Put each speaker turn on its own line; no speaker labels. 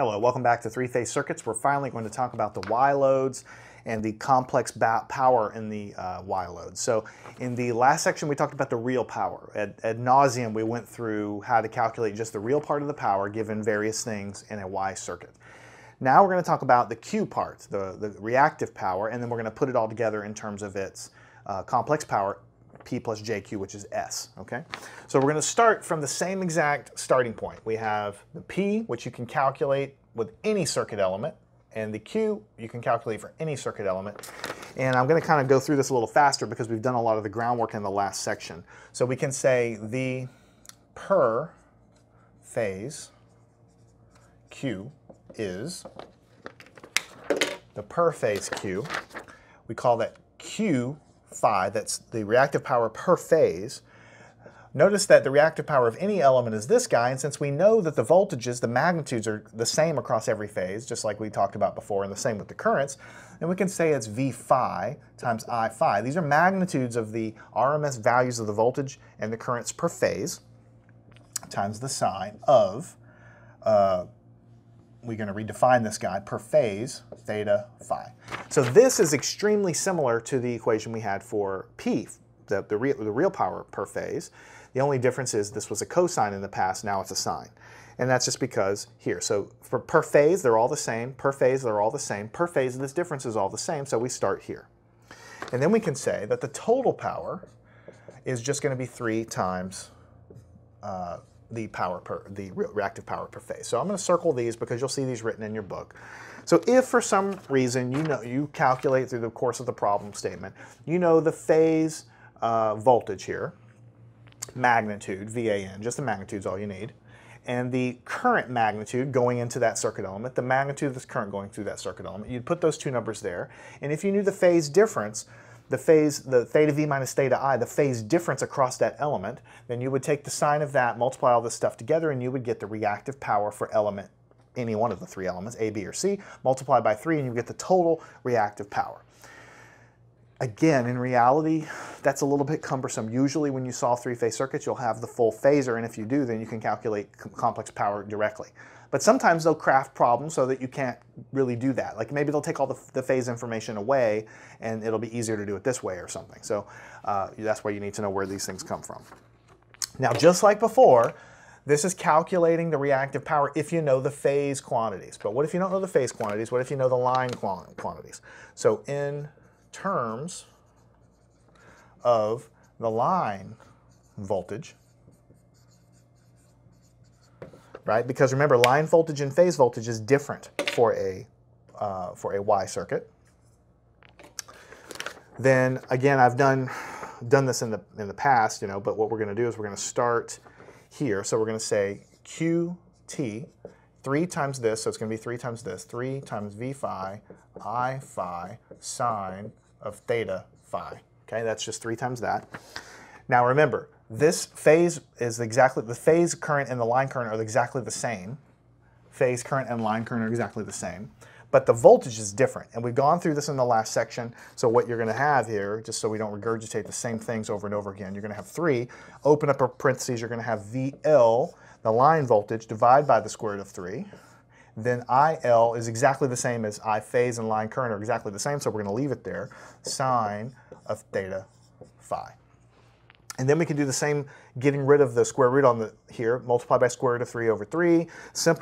Hello, welcome back to three-phase circuits. We're finally going to talk about the Y loads and the complex power in the uh, Y loads. So in the last section we talked about the real power. At, ad nauseum we went through how to calculate just the real part of the power given various things in a Y circuit. Now we're going to talk about the Q part, the, the reactive power, and then we're going to put it all together in terms of its uh, complex power P plus JQ, which is S, okay? So we're gonna start from the same exact starting point. We have the P, which you can calculate with any circuit element, and the Q you can calculate for any circuit element. And I'm gonna kind of go through this a little faster because we've done a lot of the groundwork in the last section. So we can say the per phase Q is the per phase Q. We call that Q phi, that's the reactive power per phase, notice that the reactive power of any element is this guy, and since we know that the voltages, the magnitudes are the same across every phase, just like we talked about before, and the same with the currents, then we can say it's V phi times I phi. These are magnitudes of the RMS values of the voltage and the currents per phase times the sine of uh, we're going to redefine this guy per phase, theta phi. So this is extremely similar to the equation we had for P, the, the, real, the real power per phase. The only difference is this was a cosine in the past, now it's a sine. And that's just because here, so for per phase, they're all the same. Per phase, they're all the same. Per phase, this difference is all the same, so we start here. And then we can say that the total power is just going to be 3 times uh, the power per the reactive power per phase. So I'm going to circle these because you'll see these written in your book. So if for some reason you know you calculate through the course of the problem statement, you know the phase uh, voltage here, magnitude, VAN, just the magnitude is all you need, and the current magnitude going into that circuit element, the magnitude of this current going through that circuit element, you'd put those two numbers there. And if you knew the phase difference, the phase, the theta v minus theta i, the phase difference across that element, then you would take the sine of that, multiply all this stuff together, and you would get the reactive power for element, any one of the three elements, A, B, or C, multiply by 3, and you get the total reactive power. Again, in reality, that's a little bit cumbersome. Usually when you solve three-phase circuits, you'll have the full phasor, and if you do, then you can calculate complex power directly. But sometimes they'll craft problems so that you can't really do that. Like maybe they'll take all the, the phase information away and it'll be easier to do it this way or something. So uh, that's why you need to know where these things come from. Now, just like before, this is calculating the reactive power if you know the phase quantities. But what if you don't know the phase quantities? What if you know the line quantities? So in terms of the line voltage, right? Because remember, line voltage and phase voltage is different for a, uh, for a Y circuit. Then again, I've done, done this in the, in the past, you know, but what we're going to do is we're going to start here. So we're going to say QT, 3 times this, so it's going to be 3 times this, 3 times V phi, I phi, sine of theta phi. Okay, that's just 3 times that. Now remember, this phase is exactly, the phase current and the line current are exactly the same. Phase current and line current are exactly the same. But the voltage is different. And we've gone through this in the last section. So what you're going to have here, just so we don't regurgitate the same things over and over again, you're going to have three. Open up a parentheses, you're going to have VL, the line voltage, divide by the square root of 3. Then IL is exactly the same as I phase and line current are exactly the same, so we're going to leave it there. Sine of theta phi. And then we can do the same, getting rid of the square root on the here, multiply by square root of 3 over 3. Simple.